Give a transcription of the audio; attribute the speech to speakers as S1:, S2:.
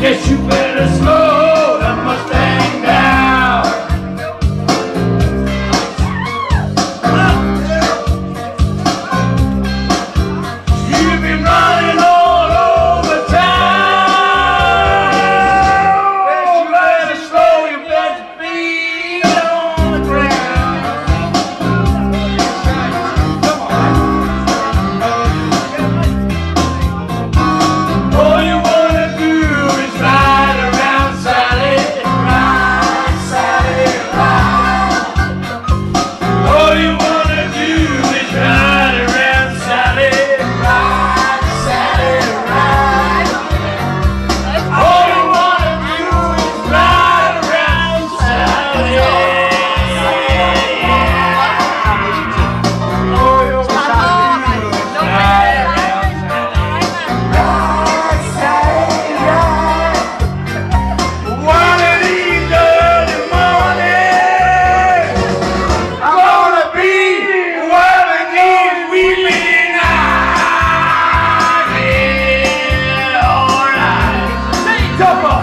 S1: Guess you better slow Jump up.